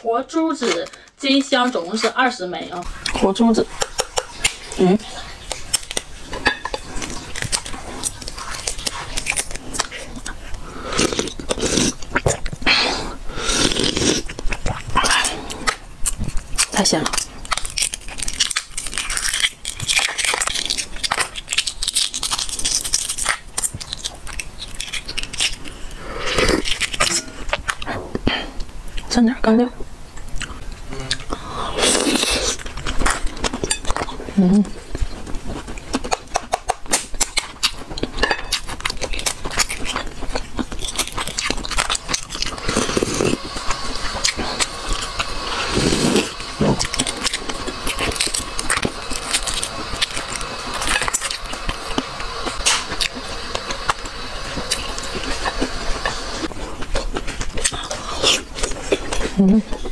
活珠子这一箱总共是二十枚啊，活珠子，嗯。太香了。蘸点干 嗯。